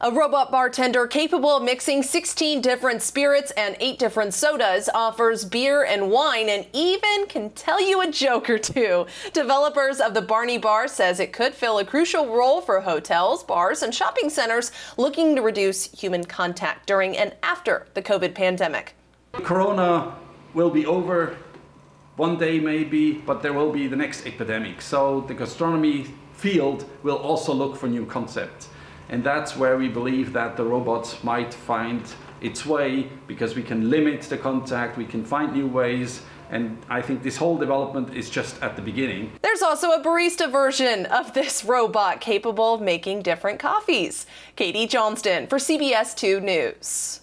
A robot bartender capable of mixing 16 different spirits and 8 different sodas offers beer and wine and even can tell you a joke or two. Developers of the Barney Bar says it could fill a crucial role for hotels, bars, and shopping centers looking to reduce human contact during and after the COVID pandemic. Corona will be over one day maybe, but there will be the next epidemic. So the gastronomy field will also look for new concepts. And that's where we believe that the robots might find its way because we can limit the contact, we can find new ways, and I think this whole development is just at the beginning. There's also a barista version of this robot capable of making different coffees. Katie Johnston for CBS 2 News.